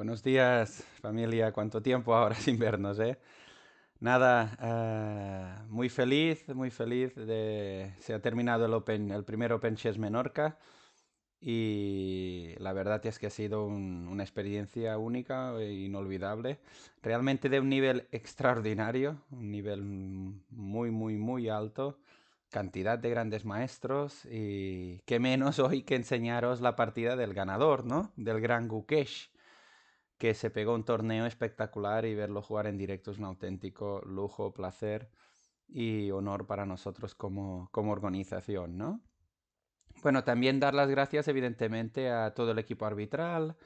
Buenos días, familia. ¿Cuánto tiempo ahora sin vernos, eh? Nada, eh, muy feliz, muy feliz de... Se ha terminado el, Open, el primer Open Chess Menorca y la verdad es que ha sido un- una experiencia única e inolvidable. Realmente de un nivel extraordinario, un nivel muy, muy, muy alto. Cantidad de grandes maestros y qué menos hoy que enseñaros la partida del ganador, ¿no? Del gran Gukesh que se pegó un torneo espectacular y verlo jugar en directo es un auténtico lujo, placer y honor para nosotros como, como organización, ¿no? Bueno, también dar las gracias evidentemente a todo el equipo arbitral,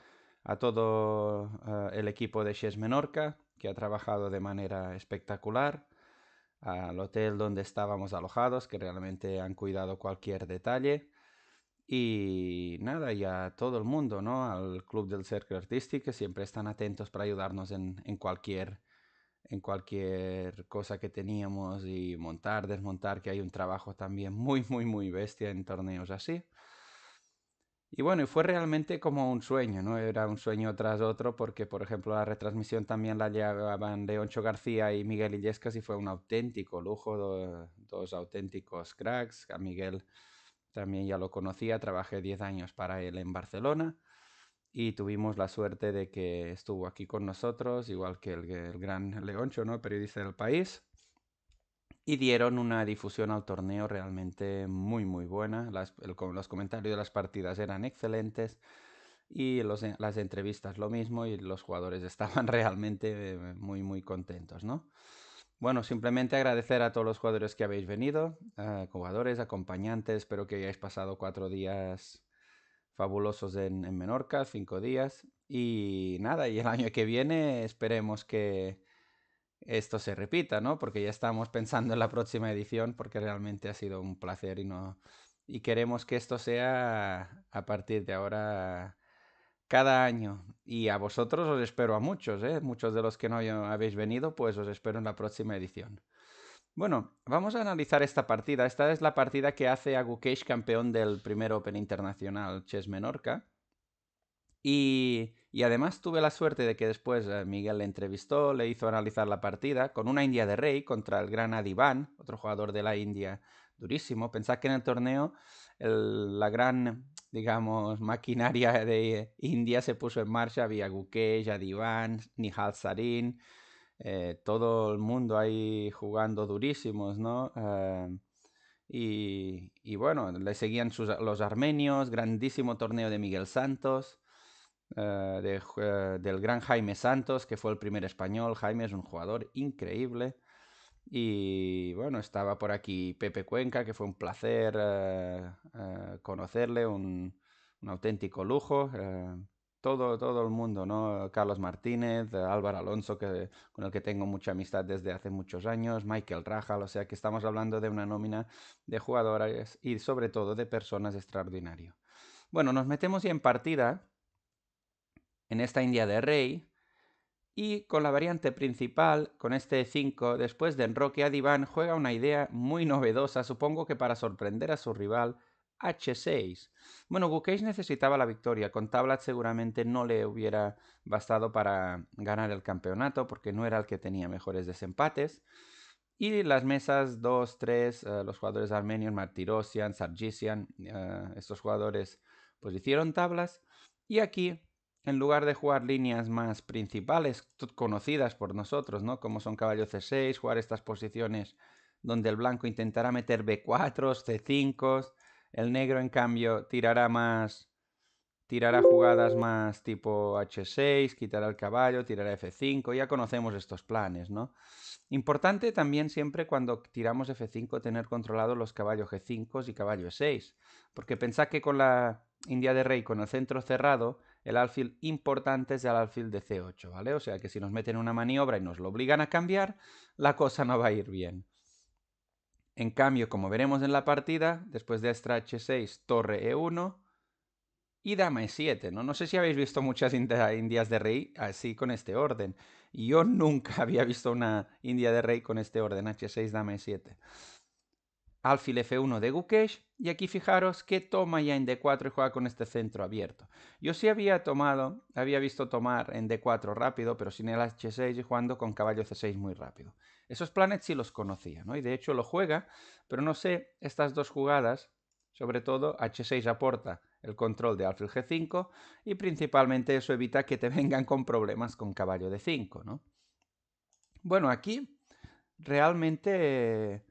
a todo eh, el equipo de Chess Menorca, que ha trabajado de manera espectacular, al hotel donde estábamos alojados, que realmente han cuidado cualquier detalle. Y nada, y a todo el mundo, ¿no? Al Club del Cercle Artístico, siempre están atentos para ayudarnos en, en cualquier, en cualquier cosa que teníamos y montar, desmontar, que hay un trabajo también muy, muy, muy bestia en torneos así. Y bueno, y fue realmente como un sueño, ¿no? Era un sueño tras otro porque, por ejemplo, la retransmisión también la llevaban Leoncho García y Miguel Illescas y fue un auténtico lujo, do- dos auténticos cracks. A Miguel también ya lo conocía, trabajé 10 años para él en Barcelona y tuvimos la suerte de que estuvo aquí con nosotros, igual que el, gran Leoncho, ¿no? Periodista del país. Y dieron una difusión al torneo realmente muy, muy buena. Las- los comentarios de las partidas eran excelentes y los las entrevistas lo mismo y los jugadores estaban realmente eh, muy, muy contentos, ¿no? Bueno, simplemente agradecer a todos los jugadores que habéis venido, jugadores, acompañantes, espero que hayáis pasado cuatro días fabulosos en, en Menorca, cinco días. Y nada, y el año que viene esperemos que esto se repita, ¿no? Porque ya estamos pensando en la próxima edición, porque realmente ha sido un placer y no. Y queremos que esto sea a partir de ahora cada año. Y a vosotros os espero a muchos, ¿eh? Muchos de los que no habéis venido, pues os espero en la próxima edición. Bueno, vamos a analizar esta partida. Esta es la partida que hace a Gukesh campeón del primer Open Internacional Chess Menorca. Y, y además tuve la suerte de que después eh, Miguel le entrevistó, le hizo analizar la partida con una India de Rey contra el gran Adivan, otro jugador de la India durísimo. Pensad que en el torneo el- la gran, digamos, maquinaria de India se puso en marcha. Había Gukesh, Adivan, Nihal Sarin, eh, todo el mundo ahí jugando durísimos, ¿no? Eh, y, bueno, le seguían los armenios, grandísimo torneo de Miguel Santos, eh, del gran Jaime Santos, que fue el primer español. Jaime es un jugador increíble. Y bueno, estaba por aquí Pepe Cuenca, que fue un placer conocerle, un, auténtico lujo. eh, todo, todo el mundo, ¿no? Carlos Martínez, Álvaro Alonso, que, con el que tengo mucha amistad desde hace muchos años, Michael Rajal, o sea que estamos hablando de una nómina de jugadores y sobre todo de personas extraordinarias. Bueno, nos metemos ya en partida en esta India de Rey. Y con la variante principal, con este 5, después de enroque a Diván, juega una idea muy novedosa, supongo que para sorprender a su rival, H6. Bueno, Gukesh necesitaba la victoria, con Tablat seguramente no le hubiera bastado para ganar el campeonato, porque no era el que tenía mejores desempates. Y las mesas 2, 3, eh, los jugadores armenios, Martirosian, Sargisian, eh, estos jugadores pues hicieron tablas. Y aquí en lugar de jugar líneas más principales, conocidas por nosotros, ¿no? Como son caballo C6, jugar estas posiciones donde el blanco intentará meter B4, C5, el negro en cambio tirará más, tirará jugadas más tipo H6, quitará el caballo, tirará F5, ya conocemos estos planes, ¿no? Importante también siempre cuando tiramos F5 tener controlados los caballos G5 y caballo E6, porque pensad que con la India de Rey con el centro cerrado, el alfil importante es el alfil de C8, ¿vale? O sea que si nos meten una maniobra y nos lo obligan a cambiar, la cosa no va a ir bien. En cambio, como veremos en la partida, después de extra H6, torre E1 y dama E7, ¿no? No sé si habéis visto muchas india- indias de rey así con este orden. Yo nunca había visto una india de rey con este orden, H6, dama E7. Alfil f1 de Gukesh y aquí fijaros que toma ya en d4 y juega con este centro abierto. Yo sí había tomado, había visto tomar en d4 rápido, pero sin el h6 y jugando con caballo c6 muy rápido. Esos planes sí los conocía, ¿no? Y de hecho lo juega, pero no sé, estas dos jugadas, sobre todo h6 aporta el control de alfil g5 y principalmente eso evita que te vengan con problemas con caballo d5, ¿no? Bueno, aquí realmente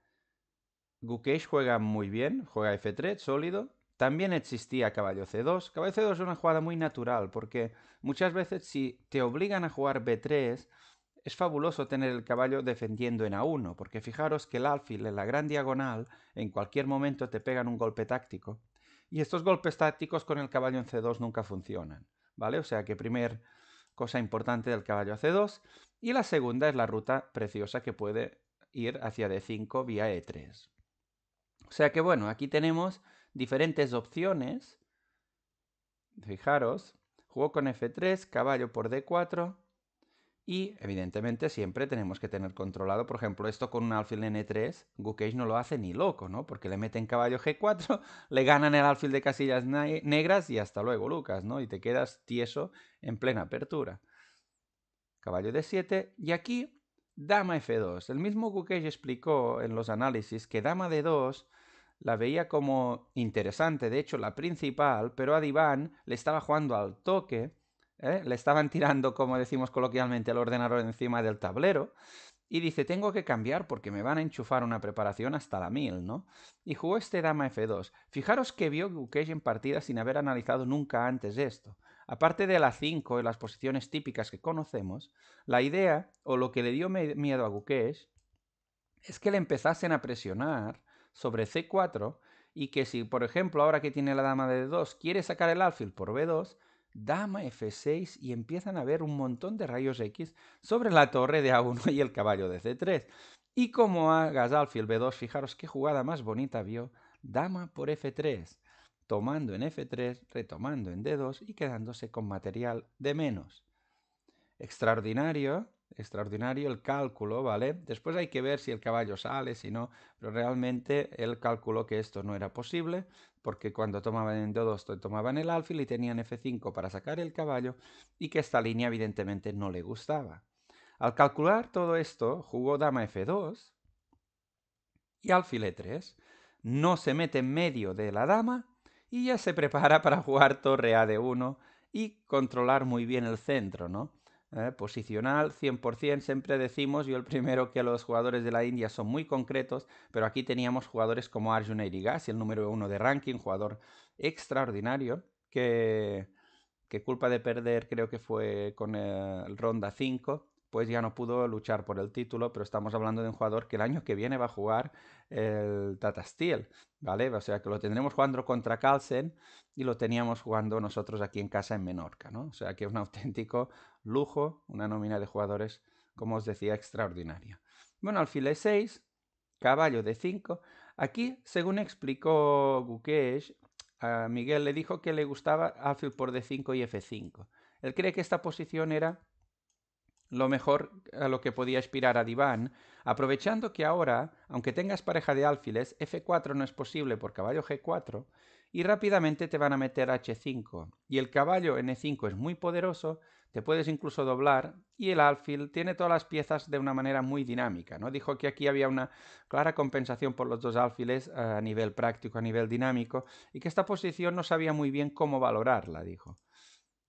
Gukesh juega muy bien, juega F3, sólido. También existía caballo C2. Caballo C2 es una jugada muy natural porque muchas veces si te obligan a jugar B3 es fabuloso tener el caballo defendiendo en A1 porque fijaros que el alfil en la gran diagonal en cualquier momento te pegan un golpe táctico y estos golpes tácticos con el caballo en C2 nunca funcionan, ¿vale? O sea que primer cosa importante del caballo a C2 y la segunda es la ruta preciosa que puede ir hacia D5 vía E3. O sea que bueno, aquí tenemos diferentes opciones. Fijaros, jugó con F3, caballo por D4 y evidentemente siempre tenemos que tener controlado, por ejemplo, esto con un alfil en E3, Gukesh no lo hace ni loco, ¿no? Porque le meten caballo G4, le ganan el alfil de casillas negras y hasta luego, Lucas, ¿no? Y te quedas tieso en plena apertura. Caballo D7 y aquí dama F2. El mismo Gukesh explicó en los análisis que dama D2 la veía como interesante, de hecho la principal, pero a Diván le estaba jugando al toque, ¿eh? le estaban tirando, como decimos coloquialmente, el ordenador encima del tablero, y dice, tengo que cambiar porque me van a enchufar una preparación hasta la mil, ¿no? Y jugó este dama F2. Fijaros que vio Gukesh en partida sin haber analizado nunca antes esto. Aparte de la 5 y las posiciones típicas que conocemos, la idea, o lo que le dio miedo a Gukesh, es que le empezasen a presionar sobre C4 y que si, por ejemplo, ahora que tiene la dama de D2 quiere sacar el alfil por B2, dama F6 y empiezan a ver un montón de rayos X sobre la torre de A1 y el caballo de C3. Y como hagas alfil B2, fijaros qué jugada más bonita vio, dama por F3, tomando en F3, retomando en D2 y quedándose con material de menos. Extraordinario, extraordinario el cálculo, ¿vale? Después hay que ver si el caballo sale, si no, pero realmente él calculó que esto no era posible, porque cuando tomaban en D2 tomaban el alfil y tenían F5 para sacar el caballo, y que esta línea evidentemente no le gustaba. Al calcular todo esto, jugó dama F2 y alfil E3. No se mete en medio de la dama y ya se prepara para jugar torre A de 1 y controlar muy bien el centro, ¿no? ¿eh? posicional 100%, siempre decimos, yo el primero que los jugadores de la India son muy concretos, pero aquí teníamos jugadores como Arjuna Irigas, el número uno de ranking, jugador extraordinario, que, que culpa de perder creo que fue con el Ronda 5, pues ya no pudo luchar por el título, pero estamos hablando de un jugador que el año que viene va a jugar el Tata Steel, ¿vale? O sea que lo tendremos jugando contra Carlsen y lo teníamos jugando nosotros aquí en casa en Menorca, ¿no? O sea que es un auténtico lujo, una nómina de jugadores, como os decía, extraordinaria. Bueno, alfil e6, caballo de 5. Aquí, según explicó Gukesh, a Miguel le dijo que le gustaba alfil por d5 y f5. Él cree que esta posición era lo mejor a lo que podía aspirar a Diván, aprovechando que ahora, aunque tengas pareja de alfiles, F4 no es posible por caballo G4, y rápidamente te van a meter H5. Y el caballo N5 es muy poderoso, te puedes incluso doblar, y el alfil tiene todas las piezas de una manera muy dinámica. ¿no? Dijo que aquí había una clara compensación por los dos alfiles a nivel práctico, a nivel dinámico, y que esta posición no sabía muy bien cómo valorarla, dijo.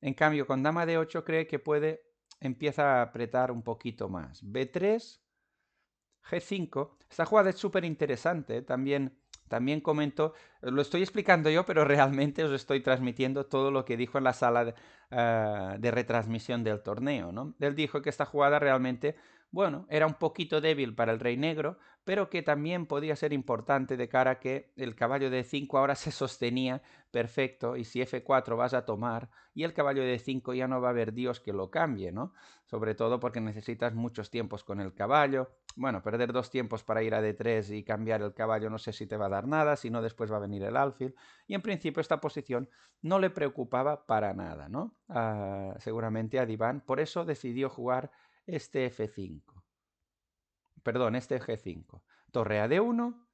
En cambio, con dama de 8 cree que puede empieza a apretar un poquito más. B3, G5. Esta jugada es súper interesante. También, también comento, lo estoy explicando yo, pero realmente os estoy transmitiendo todo lo que dijo en la sala de, ah, de retransmisión del torneo. ¿no? Él dijo que esta jugada realmente bueno, era un poquito débil para el rey negro, pero que también podía ser importante de cara a que el caballo de 5 ahora se sostenía perfecto y si F4 vas a tomar y el caballo de 5 ya no va a haber Dios que lo cambie, ¿no? Sobre todo porque necesitas muchos tiempos con el caballo. Bueno, perder dos tiempos para ir a D3 y cambiar el caballo no sé si te va a dar nada, si no después va a venir el alfil. Y en principio esta posición no le preocupaba para nada, ¿no? Ah, seguramente a Diván. Por eso decidió jugar este F5. Perdón, este G5. Torre A de 1,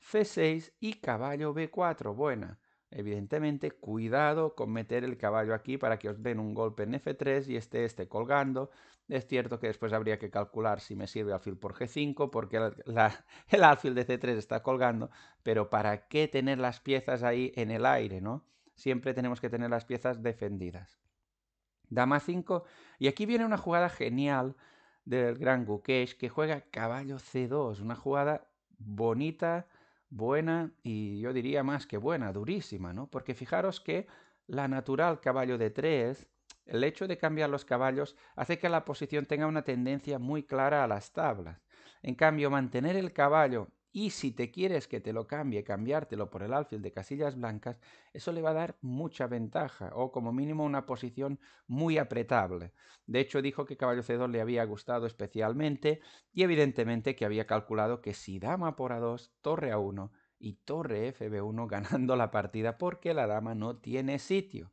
C6 y caballo B4. Buena. Evidentemente, cuidado con meter el caballo aquí para que os den un golpe en F3 y esté este colgando. Es cierto que después habría que calcular si me sirve alfil por G5 porque el alfil de C3 está colgando, pero ¿para qué tener las piezas ahí en el aire, no? Siempre tenemos que tener las piezas defendidas. Dama 5 y aquí viene una jugada genial del gran Gukesh que juega caballo C2, una jugada bonita, buena y yo diría más que buena, durísima, ¿no? Porque fijaros que la natural caballo de 3, el hecho de cambiar los caballos hace que la posición tenga una tendencia muy clara a las tablas. En cambio, mantener el caballo y si te quieres que te lo cambie, cambiártelo por el alfil de casillas blancas, eso le va a dar mucha ventaja o como mínimo una posición muy apretable. De hecho, dijo que caballo c2 le había gustado especialmente y evidentemente que había calculado que si dama por a2, torre a1 y torre fb1 ganando la partida porque la dama no tiene sitio.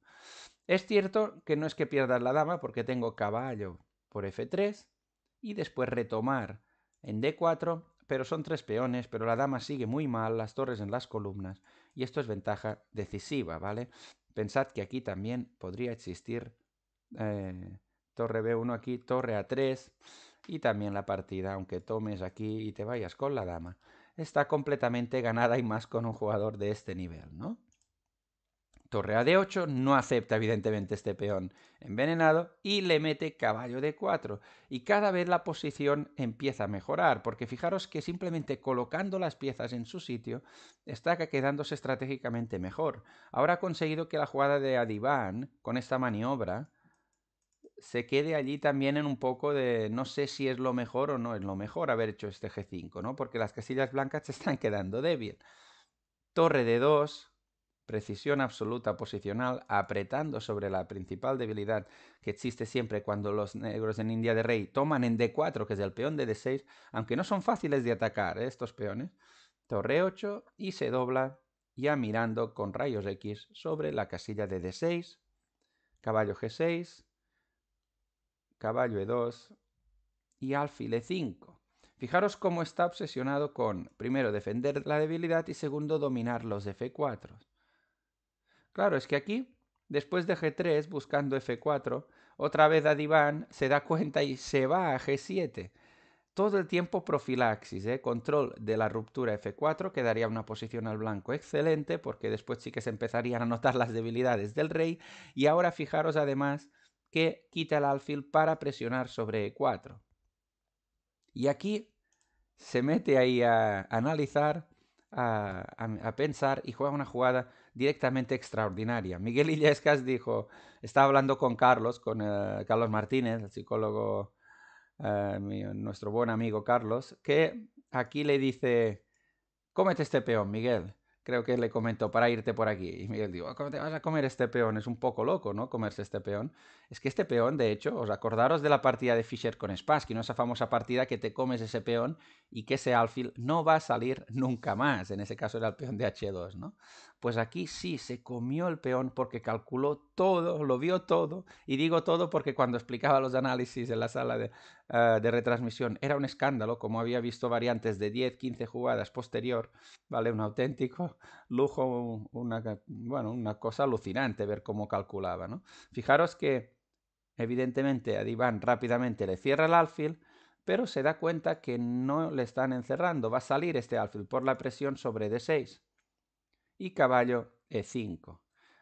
Es cierto que no es que pierdas la dama porque tengo caballo por f3 y después retomar en d4 pero son tres peones, pero la dama sigue muy mal, las torres en las columnas, y esto es ventaja decisiva, ¿vale? Pensad que aquí también podría existir eh, torre B1 aquí, torre A3, y también la partida, aunque tomes aquí y te vayas con la dama, está completamente ganada y más con un jugador de este nivel, ¿no? Torre a d8 no acepta evidentemente este peón envenenado y le mete caballo de 4 y cada vez la posición empieza a mejorar porque fijaros que simplemente colocando las piezas en su sitio está quedándose estratégicamente mejor. Ahora ha conseguido que la jugada de Adiván con esta maniobra se quede allí también en un poco de no sé si es lo mejor o no es lo mejor haber hecho este G5, ¿no? Porque las casillas blancas se están quedando débil. Torre de 2 precisión absoluta posicional, apretando sobre la principal debilidad que existe siempre cuando los negros en India de Rey toman en D4, que es el peón de D6, aunque no son fáciles de atacar ¿eh? estos peones. Torre 8 y se dobla ya mirando con rayos X sobre la casilla de D6, caballo G6, caballo E2 y alfil E5. Fijaros cómo está obsesionado con, primero, defender la debilidad y segundo, dominar los F4. Claro, es que aquí, después de G3, buscando F4, otra vez Adiván se da cuenta y se va a G7. Todo el tiempo profilaxis, ¿eh? control de la ruptura F4, que daría una posición al blanco excelente, porque después sí que se empezarían a notar las debilidades del rey. Y ahora fijaros además que quita el alfil para presionar sobre E4. Y aquí se mete ahí a analizar, a pensar y juega una jugada directamente extraordinaria. Miguel Illescas dijo, estaba hablando con Carlos, con eh, Carlos Martínez, el psicólogo, eh, nuestro buen amigo Carlos, que aquí le dice, cómete este peón, Miguel creo que le comentó, para irte por aquí. Y Miguel dijo, ¿cómo te vas a comer este peón? Es un poco loco, ¿no? Comerse este peón. Es que este peón, de hecho, os acordaros de la partida de Fischer con Spassky, ¿no? Esa famosa partida que te comes ese peón y que ese alfil no va a salir nunca más. En ese caso era el peón de H2, ¿no? Pues aquí sí, se comió el peón porque calculó todo, lo vio todo. Y digo todo porque cuando explicaba los análisis en la sala de, eh, retransmisión era un escándalo, como había visto variantes de 10, 15 jugadas posterior, ¿vale? Un auténtico lujo, una, bueno, una cosa alucinante ver cómo calculaba, ¿no? Fijaros que evidentemente a Diván rápidamente le cierra el alfil, pero se da cuenta que no le están encerrando, va a salir este alfil por la presión sobre D6 y caballo E5.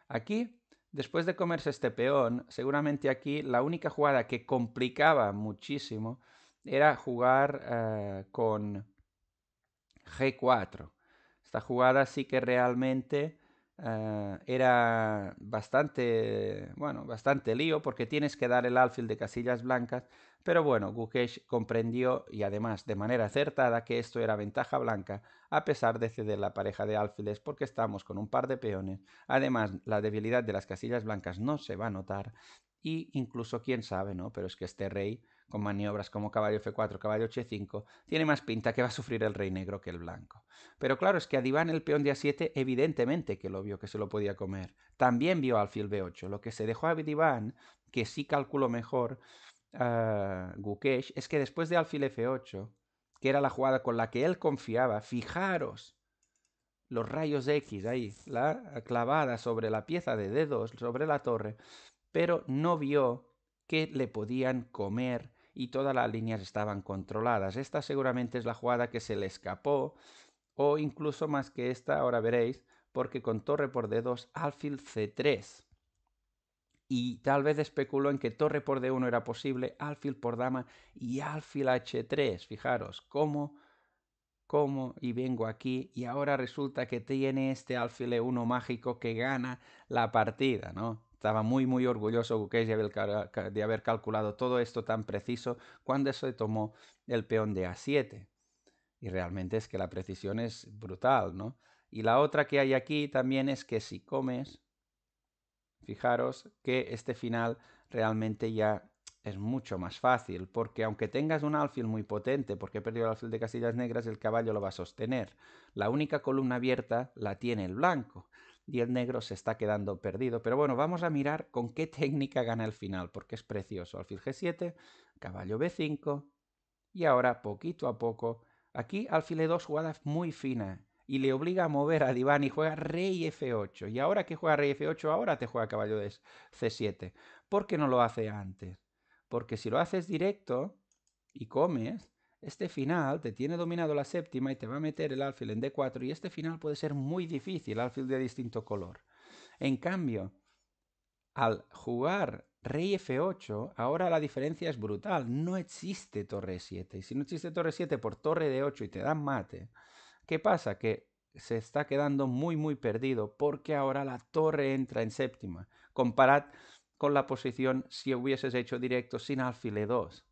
Aquí, después de comerse este peón, seguramente aquí la única jugada que complicaba muchísimo era jugar eh, con G4. Esta jugada sí que realmente eh, era bastante, bueno, bastante lío porque tienes que dar el alfil de casillas blancas, pero bueno, Gukesh comprendió y además de manera acertada que esto era ventaja blanca a pesar de ceder la pareja de alfiles porque estamos con un par de peones. Además, la debilidad de las casillas blancas no se va a notar y incluso quién sabe, ¿no? Pero es que este rey con maniobras como caballo F4, caballo H5, tiene más pinta que va a sufrir el rey negro que el blanco. Pero claro, es que a Diván el peón de A7 evidentemente que lo vio, que se lo podía comer. También vio alfil B8. Lo que se dejó a Diván, que sí calculó mejor uh, Gukesh, es que después de alfil F8, que era la jugada con la que él confiaba, fijaros los rayos X ahí, la clavada sobre la pieza de dedos, sobre la torre, pero no vio que le podían comer y todas las líneas estaban controladas. Esta seguramente es la jugada que se le escapó, o incluso más que esta, ahora veréis, porque con torre por D2, alfil C3. Y tal vez especuló en que torre por D1 era posible, alfil por dama y alfil H3. Fijaros, cómo, cómo, y vengo aquí, y ahora resulta que tiene este alfil E1 mágico que gana la partida, ¿no? Estaba muy, muy orgulloso de haber calculado todo esto tan preciso cuando se tomó el peón de A7. Y realmente es que la precisión es brutal, ¿no? Y la otra que hay aquí también es que si comes, fijaros que este final realmente ya es mucho más fácil, porque aunque tengas un alfil muy potente, porque he perdido el alfil de casillas negras, el caballo lo va a sostener. La única columna abierta la tiene el blanco y el negro se está quedando perdido. Pero bueno, vamos a mirar con qué técnica gana el final, porque es precioso. Alfil G7, caballo B5 y ahora poquito a poco, aquí alfil E2 jugada muy fina y le obliga a mover a Diván y juega rey F8. Y ahora que juega rey F8, ahora te juega caballo de C7. ¿Por qué no lo hace antes? Porque si lo haces directo y comes, este final te tiene dominado la séptima y te va a meter el alfil en D4 y este final puede ser muy difícil, alfil de distinto color. En cambio, al jugar rey F8, ahora la diferencia es brutal. No existe torre 7. Y si no existe torre 7 por torre de 8 y te dan mate, ¿qué pasa? Que se está quedando muy muy perdido porque ahora la torre entra en séptima. Comparad con la posición si hubieses hecho directo sin alfil E2.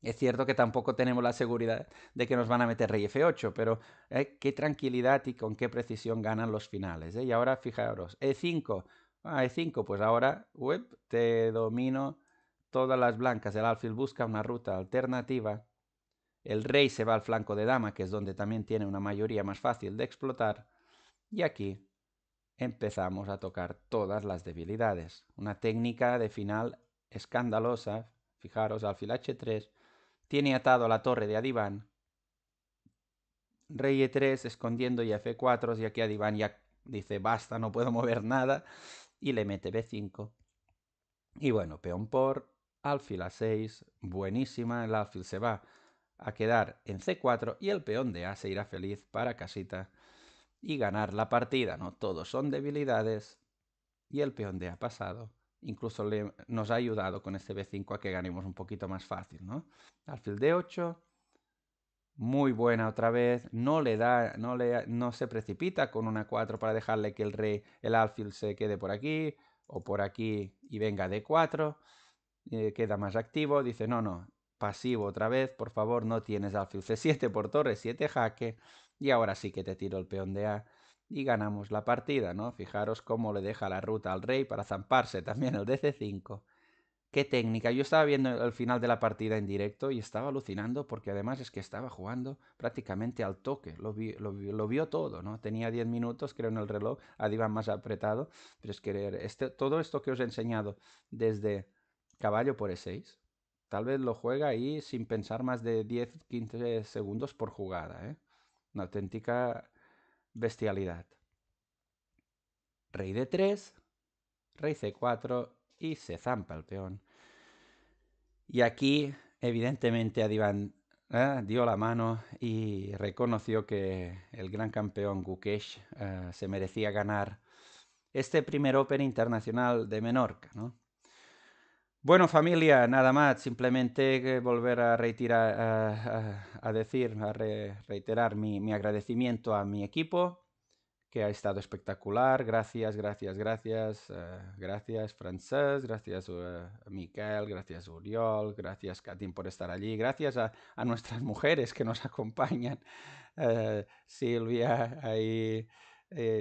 Es cierto que tampoco tenemos la seguridad de que nos van a meter rey F8, pero eh, qué tranquilidad y con qué precisión ganan los finales. ¿eh? Y ahora fijaros, E5, ah, E5, pues ahora web, te domino todas las blancas. El alfil busca una ruta alternativa. El rey se va al flanco de dama, que es donde también tiene una mayoría más fácil de explotar. Y aquí empezamos a tocar todas las debilidades. Una técnica de final escandalosa. Fijaros, alfil H3 tiene atado la torre de Adiván. Rey E3 escondiendo y F4 y aquí Adiván ya dice basta, no puedo mover nada y le mete B5. Y bueno, peón por, alfil A6, buenísima, el alfil se va a quedar en C4 y el peón de A se irá feliz para casita y ganar la partida, ¿no? Todos son debilidades y el peón de A pasado incluso nos ha ayudado con este B5 a que ganemos un poquito más fácil, ¿no? Alfil D8, muy buena otra vez, no le da, no, le, no se precipita con una 4 para dejarle que el rey, el alfil se quede por aquí o por aquí y venga D4, eh, queda más activo, dice no, no, pasivo otra vez, por favor no tienes alfil C7 por torre, 7 jaque y ahora sí que te tiro el peón de A y ganamos la partida, ¿no? Fijaros cómo le deja la ruta al rey para zamparse también el DC5. Qué técnica. Yo estaba viendo el final de la partida en directo y estaba alucinando porque además es que estaba jugando prácticamente al toque. Lo, lo, vio todo, ¿no? Tenía 10 minutos, creo, en el reloj. Adiva más apretado. Pero es que este, todo esto que os he enseñado desde caballo por E6, tal vez lo juega ahí sin pensar más de 10-15 segundos por jugada, ¿eh? Una auténtica bestialidad. Rey de 3, rey c4 y se zampa el peón. Y aquí, evidentemente, Adivan eh, dio la mano y reconoció que el gran campeón Gukesh eh, se merecía ganar este primer Open internacional de Menorca. ¿no? Bueno, familia, nada más, simplemente volver a, retirar, a, decir, a reiterar mi, agradecimiento a mi equipo, que ha estado espectacular. Gracias, gracias, gracias. Eh, gracias, Francés, gracias, uh, gracias, Uriol, gracias, Katin, por estar allí. Gracias a, nuestras mujeres que nos acompañan. Eh, Silvia, ahí,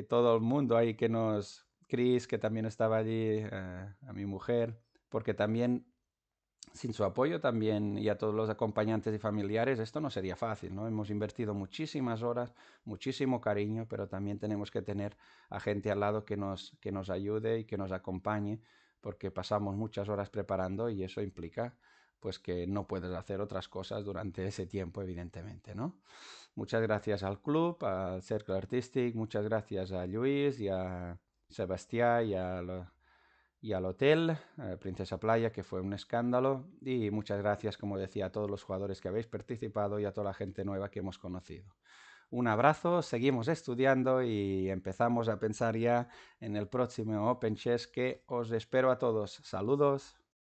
todo el mundo ahí que nos... Chris, que también estaba allí, a mi mujer porque también sin su apoyo también y a todos los acompañantes y familiares esto no sería fácil, ¿no? Hemos invertido muchísimas horas, muchísimo cariño, pero también tenemos que tener a gente al lado que nos, que nos ayude y que nos acompañe, porque pasamos muchas horas preparando y eso implica pues que no puedes hacer otras cosas durante ese tiempo, evidentemente, ¿no? Muchas gracias al club, al Cercle Artístic, muchas gracias a Luis y a Sebastián y, y al hotel eh, Princesa Playa, que fue un escándalo. Y muchas gracias, como decía, a todos los jugadores que habéis participado y a toda la gente nueva que hemos conocido. Un abrazo, seguimos estudiando y empezamos a pensar ya en el próximo Open Chess que os espero a todos. Saludos.